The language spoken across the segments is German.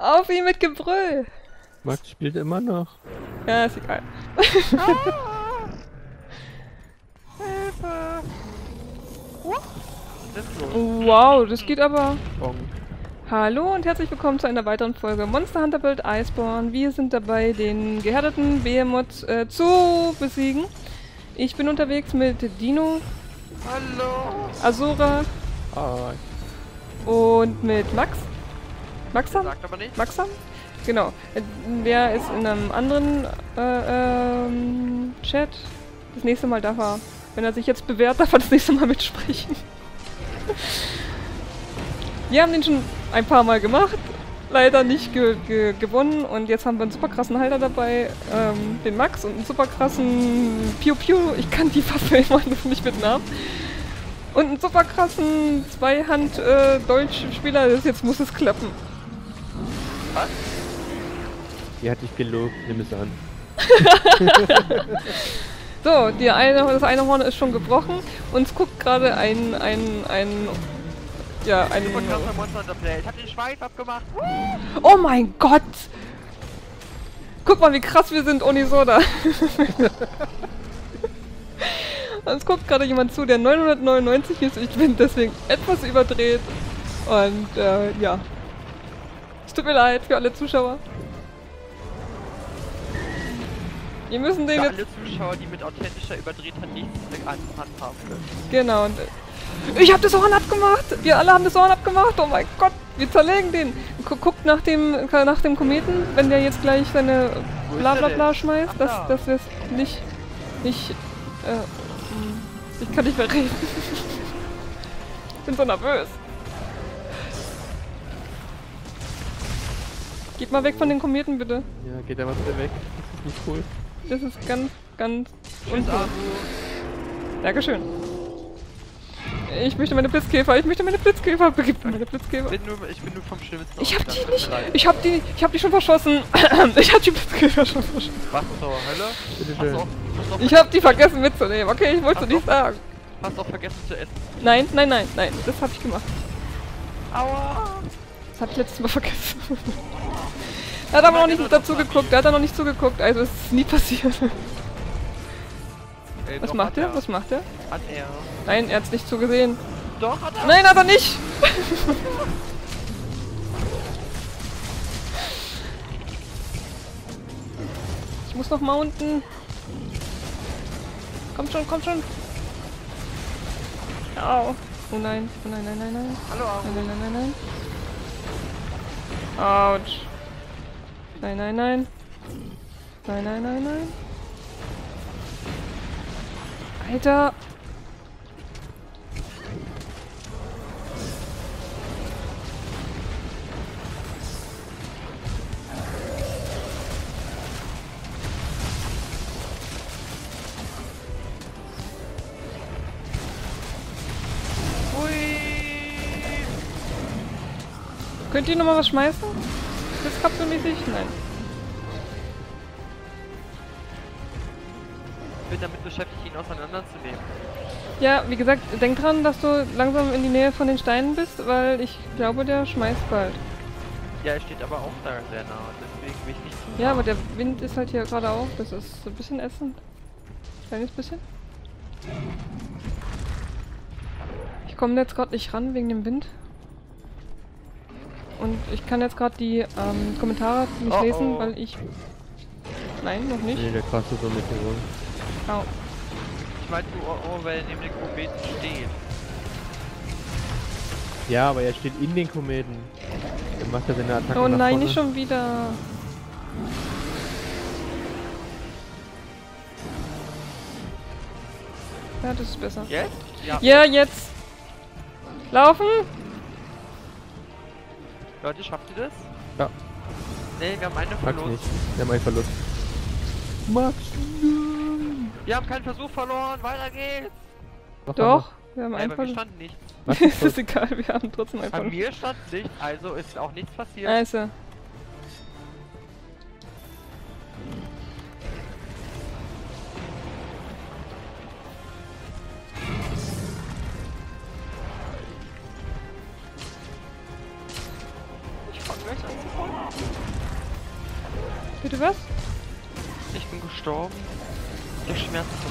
Auf ihn mit Gebrüll! Max spielt immer noch. Ja, ist egal. Hilfe! Das ist los. Wow, das geht aber. Bonk. Hallo und herzlich willkommen zu einer weiteren Folge Monster Hunter World Iceborne. Wir sind dabei, den gehärteten Behemoth äh, zu besiegen. Ich bin unterwegs mit Dino, Hallo! Azura Ah, und mit Max. Maxam? Sagt aber nicht. Maxam? Genau. Äh, Der ist in einem anderen äh, ähm, Chat. Das nächste Mal darf er, wenn er sich jetzt bewährt, darf er das nächste Mal mitsprechen. Wir haben den schon ein paar Mal gemacht, leider nicht ge ge gewonnen und jetzt haben wir einen super krassen Halter dabei, ähm, den Max und einen super krassen Piu Piu, ich kann die Waffe immer noch nicht mit Namen. Und einen super krassen Zweihand-Dolch-Spieler, das jetzt muss es klappen. Was? die hat dich gelobt, nimm es an. So, die eine, das eine Horn ist schon gebrochen. Uns guckt gerade ein, ein, ein, ja, ein... Super krasser Monster Hunter Play. Ich hab den Schweif abgemacht. Oh mein Gott! Guck mal, wie krass wir sind, Onisoda. Uns guckt gerade jemand zu, der 999 ist. Ich bin deswegen etwas überdreht. Und, äh, ja. Tut mir leid für alle Zuschauer. Wir müssen den Für jetzt alle Zuschauer, die mit authentischer Überdrehtheit nichts an handhaben können. Genau. Und äh, ich habe das Horn abgemacht. Wir alle haben das Horn abgemacht. Oh mein Gott, wir zerlegen den. Gu guckt nach dem nach dem Kometen, wenn der jetzt gleich seine Wo ist bla der bla denn? bla schmeißt, dass da. dass wir es nicht nicht äh, ich kann nicht mehr reden. ich bin so nervös. Geht mal weg von den Kometen bitte. Ja, geht einfach wieder weg. Das ist nicht cool. Das ist ganz ganz uncool. Dankeschön. Ich möchte meine Blitzkäfer, ich möchte meine Blitzkäfer, begib mir meine Blitzkäfer. Bin nur, ich bin nur vom Schlimmsten Ich hab die nicht, ich hab die, ich hab die schon verschossen. ich hab die Blitzkäfer schon verschossen. Was zur Hölle? Bitte schön. du auch, Ich hab die vergessen mitzunehmen, okay, ich wollte nicht sagen. hast du auch vergessen zu essen. Nein, nein, nein, nein, das hab ich gemacht. Aua! Das hab ich letztes Mal vergessen. er hat aber noch nicht dazu geguckt, er hat da noch nicht zugeguckt, also es ist nie passiert. Ey, Was doch, macht hat er? Was macht er? Hat er. Nein, er hat's nicht zugesehen. Doch, hat er. Nein, hat er nicht! ich muss noch mounten. Komm schon, komm schon. Au. Oh nein, oh nein, nein, nein, nein. Hallo. Nein, nein, nein, nein, nein. Autsch. Nein, nein, nein. Nein, nein, nein, nein. Alter. Könnt ihr nochmal was schmeißen? Blitzkapselmäßig? Nein. Ich bin damit beschäftigt, ihn auseinanderzunehmen. Ja, wie gesagt, denk dran, dass du langsam in die Nähe von den Steinen bist, weil ich glaube, der schmeißt bald. Ja, er steht aber auch da sehr nah. Deswegen will ich nicht zu Ja, nah. aber der Wind ist halt hier gerade auch. Das ist so ein bisschen ätzend. Kleines bisschen. Ich komme jetzt gerade nicht ran wegen dem Wind. Und ich kann jetzt gerade die ähm, Kommentare nicht Oh, lesen, oh. weil ich... Nein, noch nicht. Nee, der krasse so mit Meteor. Au. Ich meinte, oh, oh, weil er neben den Kometen steht. Ja, aber er steht in den Kometen. Dann macht er seine Attacke Oh nach nein, vorne. nicht schon wieder. Ja, das ist besser. Jetzt? Ja. Ja, jetzt. Laufen? Leute, schafft ihr das? Ja. Nee, wir haben eine Max Verlust. nicht. Wir haben einen Verlust. Max, nein. Wir haben keinen Versuch verloren. Weiter geht's. Doch. Doch, wir haben Ja, einen Verlust. stand nichts. Ist egal, wir haben trotzdem einen An Verlust. mir stand nichts, also ist auch nichts passiert. Also.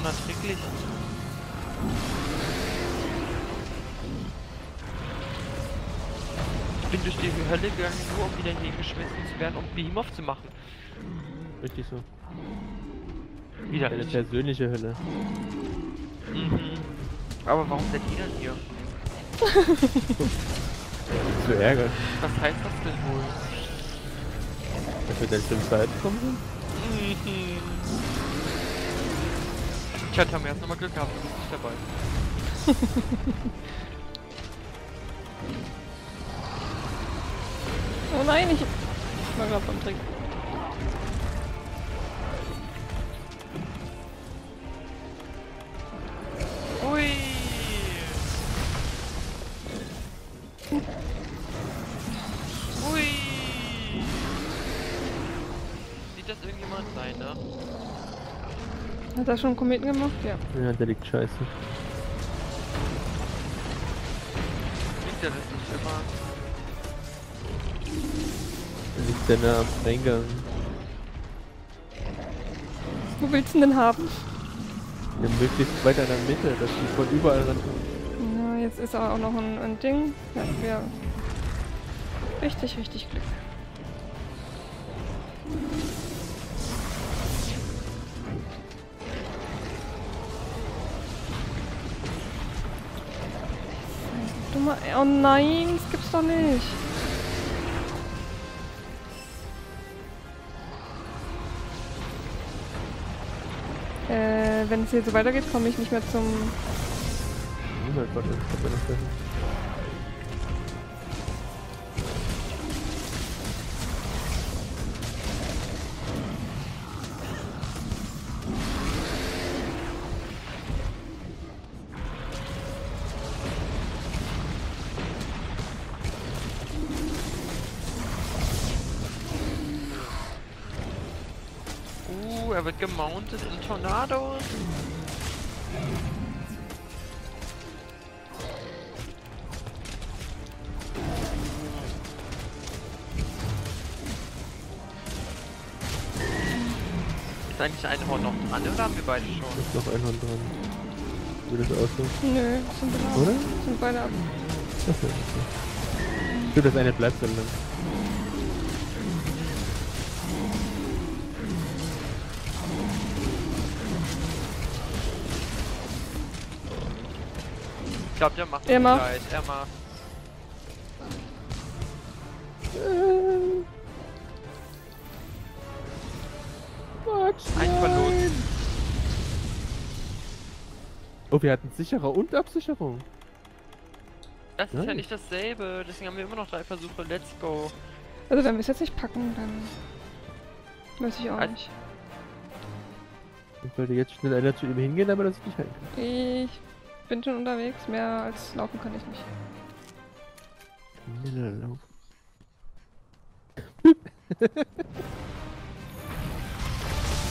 Unerträglich. Ich bin durch die Hölle gegangen, nur um wieder hier geschmissen zu werden, um Behemoth zu machen. Richtig so. Wieder Eine persönliche Hölle. Mhm. Aber warum seid ihr denn hier? Zu ärgern, Was heißt das denn wohl? dass wir dann schon Zeit kommen Tja, haben wir jetzt nochmal Glück gehabt, du bist nicht dabei. Oh nein, ich ich war gerade beim Trinken. Hat er schon einen Kometen gemacht? Ja. Ja, der liegt scheiße. Liegt ja das nicht immer. Der liegt der nah am Eingang. Wo willst du ihn denn haben? Ja, möglichst weit in der Mitte, dass die von überall rankommen. Na, jetzt ist aber auch noch ein, ein Ding. Ja, wir richtig, richtig Glück. Oh nein, das gibt's doch nicht. Äh, wenn es hier so weitergeht, komme ich nicht mehr zum Oh mein Gott, das kommt ja noch gemountet in Tornados. Ist eigentlich ein Horn noch dran oder haben wir beide schon? Ist noch ein Horn dran. Würde das aussehen? Nö, sind wir ab. Oder? Sind beide ab. Das wäre okay. Stimmt, das eine bleibt so glaube, der macht Er. Er macht. Max, Ein Verlust. Oh, wir hatten Sicherer und Absicherung. Das ist ja nicht dasselbe. Deswegen haben wir immer noch drei Versuche. Let's go. Also wenn wir es jetzt nicht packen, dann weiß ich auch Also- nicht. Und sollte jetzt schnell einer zu ihm hingehen, aber das ist nicht rein. Ich bin schon unterwegs, mehr als laufen kann ich nicht. Schneller laufen.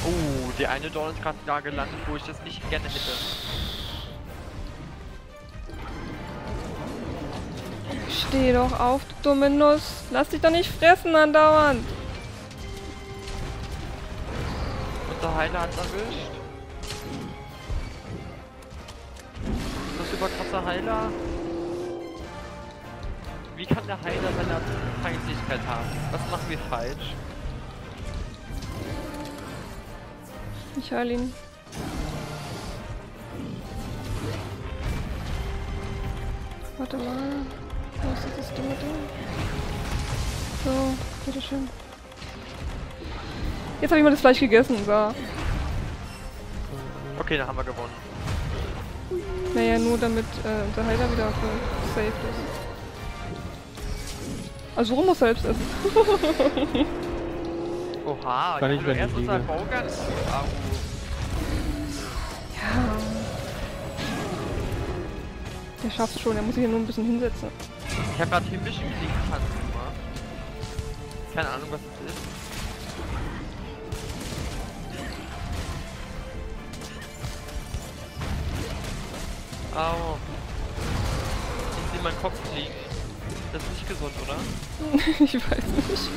Oh, der eine Dorn ist gerade da gelandet, wo ich das nicht gerne hätte. Steh doch auf, du dumme Nuss. Lass dich doch nicht fressen andauernd. Unser Heiler hat's erwischt. Überkrasser Heiler. Wie kann der Heiler seine Feindlichkeit haben? Was machen wir falsch? Ich heil ihn. Warte mal. Wo ist das dumme Ding? So, bitteschön. Jetzt habe ich mal das Fleisch gegessen, so. Okay, dann haben wir gewonnen. Naja, nur damit äh, unser Heiler wieder safe ist. Also rum muss selbst essen. Oha, Kann ich, hallo, wenn erst unser. Baugan. Au. Ja. Der schafft's schon, er muss sich hier nur ein bisschen hinsetzen. Ich habe gerade himmlischen Klingentanz gemacht. Keine Ahnung, was das ist. Au. Ich sehe meinen Kopf fliegen. Das ist nicht gesund, oder? ich weiß nicht.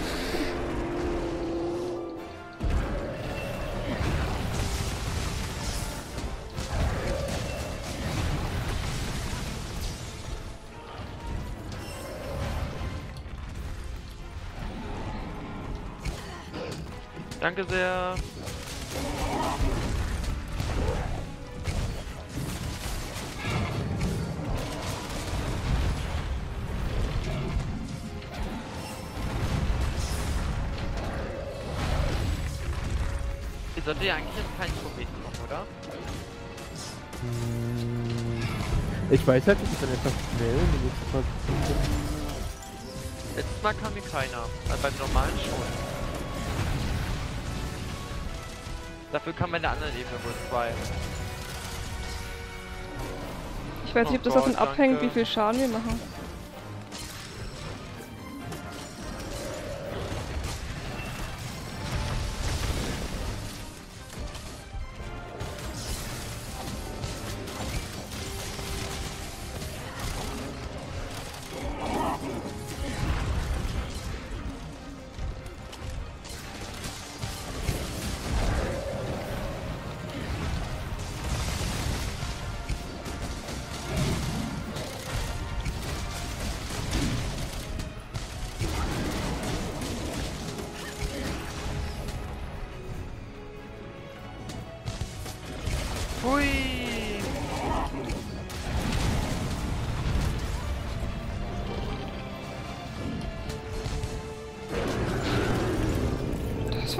Danke sehr. Ihr solltet ja eigentlich jetzt keinen Kometen machen, oder? Hm, Ich weiß halt ich bin einfach schnell. wenn ich mal- Letztes Mal kam mir keiner. Also beim normalen schon. Dafür kam bei der anderen Ebene wohl zwei. Ich weiß nicht, ob das Oh davon abhängt, wie viel Schaden wir machen.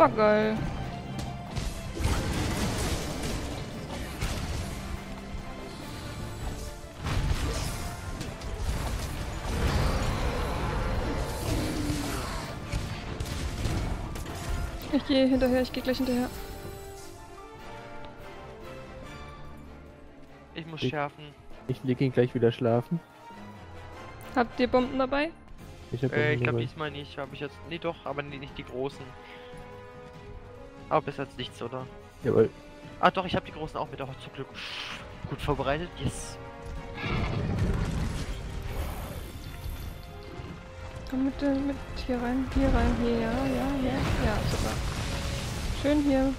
War geil. Ich gehe hinterher, ich gehe gleich hinterher. Ich muss Ich- schärfen. Ich leg ihn gleich wieder schlafen. Habt ihr Bomben dabei? Ich hab Äh, ich glaube diesmal nicht. Habe ich jetzt. Nee, doch, aber nee, nicht die großen. Aber besser als nichts, oder? Jawohl. Ah, doch, ich habe die großen auch mit. Oh, zum Glück. Gut vorbereitet. Yes. Komm mit, äh, mit hier rein, hier rein, hier, ja, ja, ja, ja, super. Schön hier.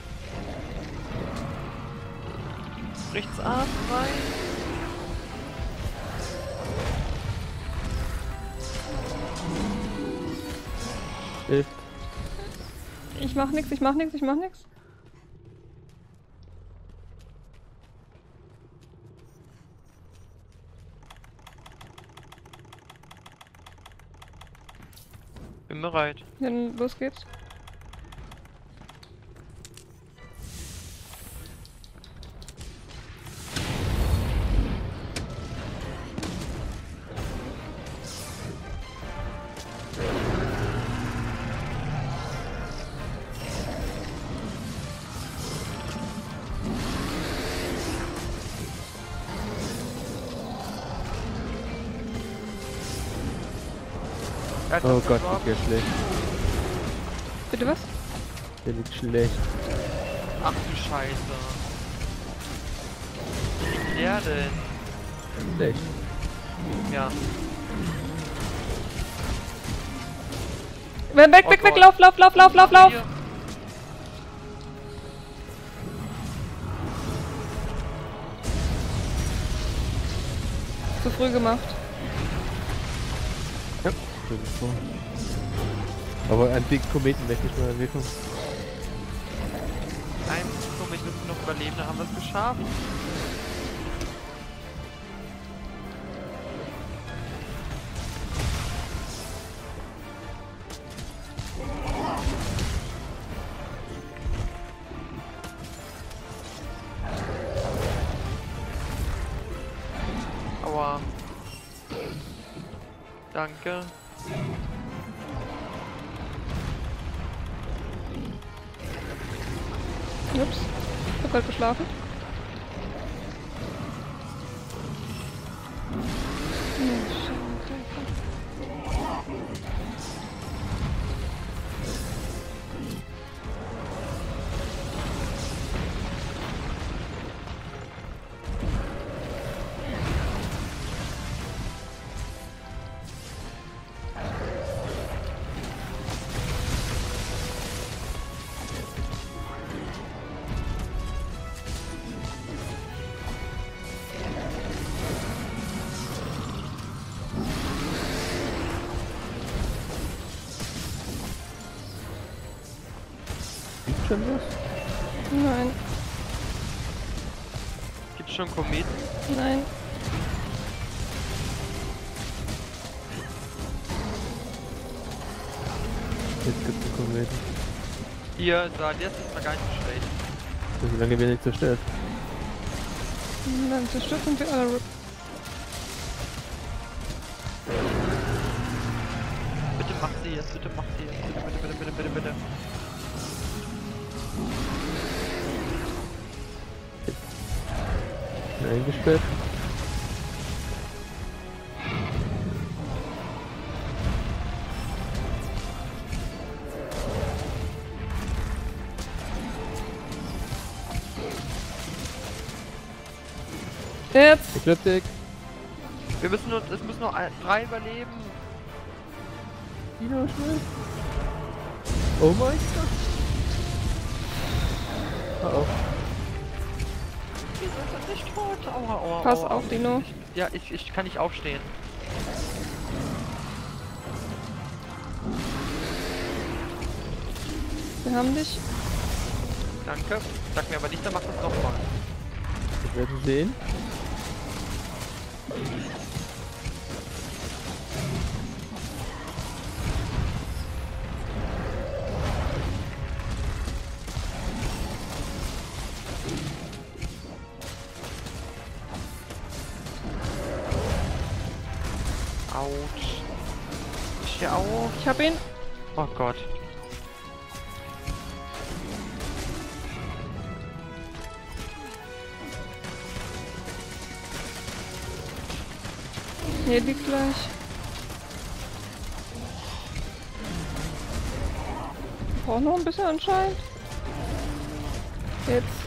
Rechts ab, rein. Hilft. Ich mach nix, ich mach nix, ich mach nix. Bin bereit. Dann los geht's. Ja, Oh Gott, liegt der schlecht. Bitte was? Der liegt schlecht. Ach du Scheiße. Wie liegt der denn? Schlecht. Ja. Weg, weg, Oh weg, weg, lauf, lauf, lauf, lauf, lauf, lauf! Zu früh gemacht. Vor. Aber an den Kometen möchte ich mal Wirkung. Ein Komet müssen noch überleben, dann haben wir es geschafft. Aua. Danke. Ich schon was? Nein, Gibt's schon Kometen? nein. Jetzt gibt's einen Kometen. Hier, so, der ist jetzt mal gar nicht so schlecht. So lange wir nicht zerstört. Dann zerstören wir alle. Bitte mach sie jetzt, bitte mach sie jetzt. Bitte, bitte, bitte, bitte, bitte, bitte. Eingesperrt. Jetzt! Ekliptik. Wir müssen nur, es müssen nur ein, drei überleben. Dino schnell. Oh mein Gott. Oh oh. Sind nicht tot. Aua, aua, Pass aua, auf, aua. Dino. Ich, ja, ich, ich kann nicht aufstehen. Wir haben dich. Danke. Sag mir aber nicht, dann mach das nochmal. Wir werden sehen. Gott. Hier liegt gleich. Braucht noch ein bisschen anscheinend. Jetzt.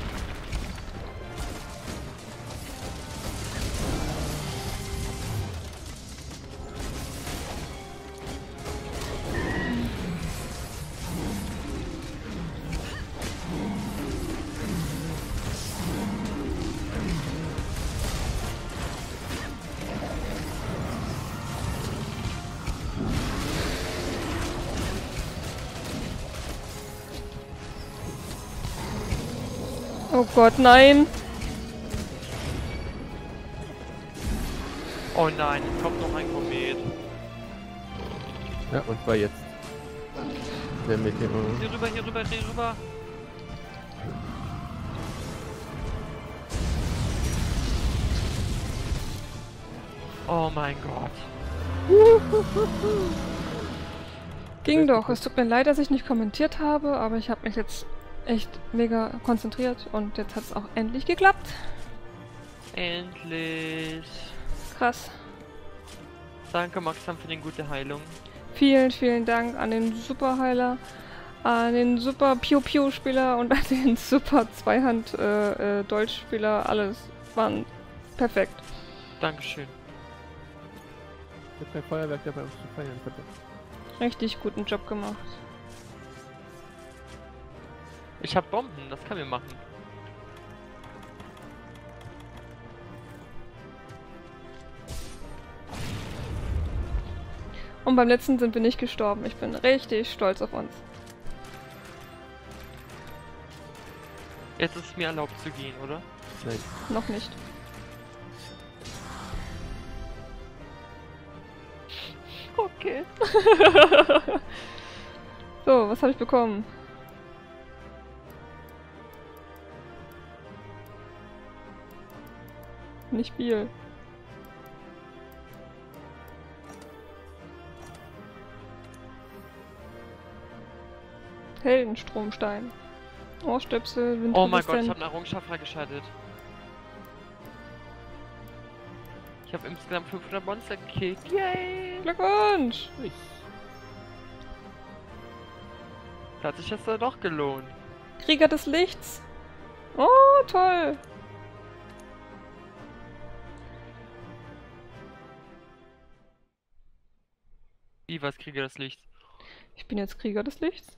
Oh Gott, nein. Oh nein, es kommt noch ein Komet. Ja, und zwar jetzt. Der Meteor. Hier rüber, hier rüber, hier rüber. Oh mein Gott. Ging doch. Es tut mir leid, dass ich nicht kommentiert habe, aber ich habe mich jetzt echt mega konzentriert und jetzt hat es auch endlich geklappt. Endlich. Krass. Danke, Maxam, für die gute Heilung. Vielen, vielen Dank an den Superheiler, an den Super Piu Piu Spieler und an den Super Zweihand äh, äh, Deutschspieler. Alles waren perfekt. Dankeschön. Ich hab kein Feuerwerk dabei, um zu feiern. verdammt. Richtig guten Job gemacht. Ich hab Bomben, das kann wir machen. Und beim letzten sind wir nicht gestorben. Ich bin richtig stolz auf uns. Jetzt ist es mir erlaubt zu gehen, oder? Nein. Noch nicht. Okay. So, was habe ich bekommen? Nicht viel. Heldenstromstein. Ohrstöpsel, Oh mein Gott, ich habe eine Errungenschaft freigeschaltet. Ich habe insgesamt 500 Monster gekillt. Yay! Glückwunsch! Da hat sich das dann doch gelohnt. Krieger des Lichts. Oh, toll. Wie, was kriege das Licht? Ich bin jetzt Krieger des Lichts.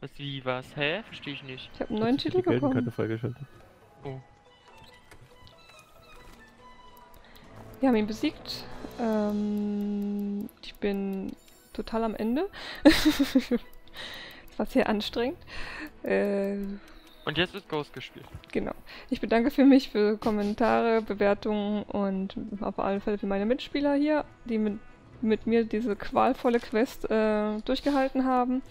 Was, wie, was? Hä? Verstehe ich nicht. Ich habe einen neuen Titel die bekommen. freigeschaltet. Oh. Wir haben ihn besiegt. Ähm, ich bin total am Ende. das war sehr anstrengend. Äh, Und jetzt wird Ghost gespielt. genau. Ich bedanke für mich für Kommentare, Bewertungen und auf alle Fälle für meine Mitspieler hier, die mit, mit mir diese qualvolle Quest äh, durchgehalten haben.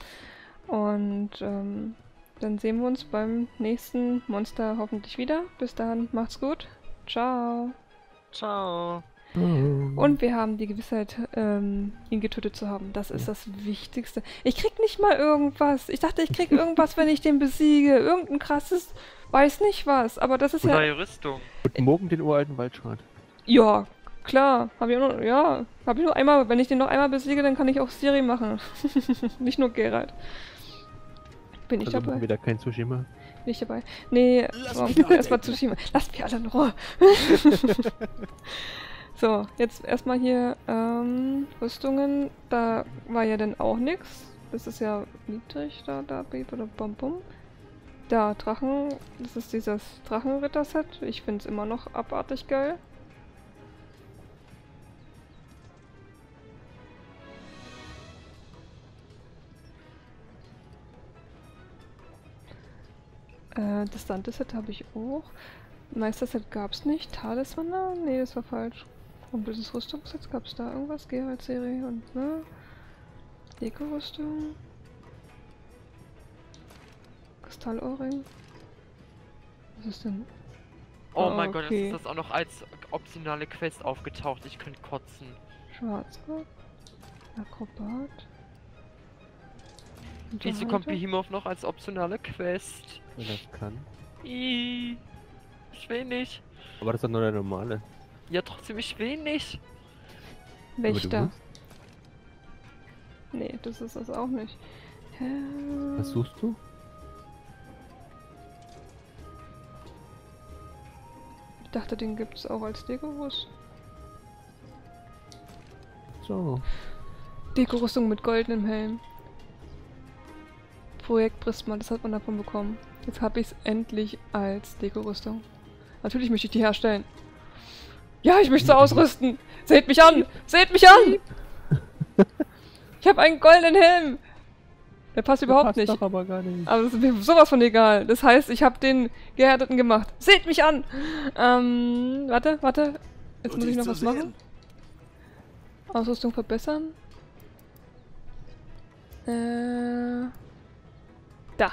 Und ähm, dann sehen wir uns beim nächsten Monster hoffentlich wieder. Bis dahin, macht's gut. Ciao. Ciao. Und wir haben die Gewissheit, ähm, ihn getötet zu haben. Das ist das Wichtigste. Ich krieg nicht mal irgendwas. Ich dachte, ich krieg irgendwas, wenn ich den besiege. Irgendein krasses, weiß nicht was. Aber das ist ja. Neue Rüstung. Guten Morgen, den uralten Waldschrat. Ja, klar. Hab ich nur, ja, hab ich nur einmal. Wenn ich den noch einmal besiege, dann kann ich auch Siri machen. nicht nur Geralt. Bin ich Also dabei? da kein Tsushima. Bin ich dabei? Nee, oh, erstmal schieben. Lasst mich alle in Ruhe. so, jetzt erstmal hier ähm, Rüstungen. Da war ja dann auch nichts. Das ist ja niedrig, da, da, beep oder bum bum. Da, Drachen. Das ist dieses Drachenritter-Set. Ich finde es immer noch abartig geil. Äh, das Dante-Set habe ich auch. Meister-Set gab es nicht. Talismaner? Nee, das war falsch. Und dieses Rüstungsset gab es da irgendwas? Geralt-Serie und, ne? Deko-Rüstung. Kristallohrring. Was ist denn? Oh Ah, mein Gott, okay. jetzt ist das auch noch als optionale Quest aufgetaucht. Ich könnte kotzen. Schwarzrock. Akrobat. Wieso kommt Behemoth noch als optionale Quest? Wenn das kann. Ih, ich will nicht. Aber das ist doch nur der normale. Ja, trotzdem, ich will nicht. Wächter. Nee, das ist das auch nicht. Hä? Was suchst du? Ich dachte, den gibt es auch als Dekorüstung. So. Dekorüstung mit goldenem Helm. Projekt Prisma, das hat man davon bekommen. Jetzt habe ich es endlich als Dekorüstung. Natürlich möchte ich die herstellen. Ja, ich möchte sie ausrüsten. Seht mich an! Seht mich an! Ich habe einen goldenen Helm. Der passt überhaupt Passt nicht. Doch aber gar nicht. Aber das ist mir sowas von egal. Das heißt, ich habe den gehärteten gemacht. Seht mich an! Ähm, warte, warte. Jetzt Und muss ich noch was machen. sehen. Ausrüstung verbessern. Äh. Da.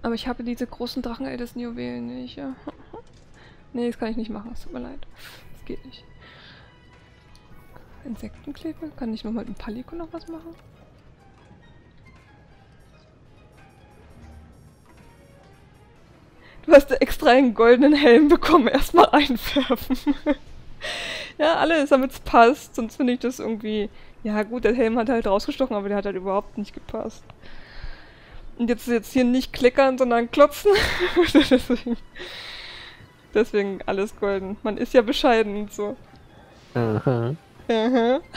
Aber ich habe diese großen Drachenältesten Juwelen nicht. Ja. nee, das kann ich nicht machen. Es tut mir leid. Das geht nicht. Insektenkleber? Kann ich noch mit dem Palico noch was machen? Du hast extra einen goldenen Helm bekommen. Erstmal einfärben. ja, alles, damit es passt. Sonst finde ich das irgendwie. Ja, gut, der Helm hat halt rausgestochen, aber der hat halt überhaupt nicht gepasst. Und jetzt jetzt hier nicht klickern, sondern klotzen. deswegen, deswegen alles golden. Man ist ja bescheiden und so. Aha. Aha.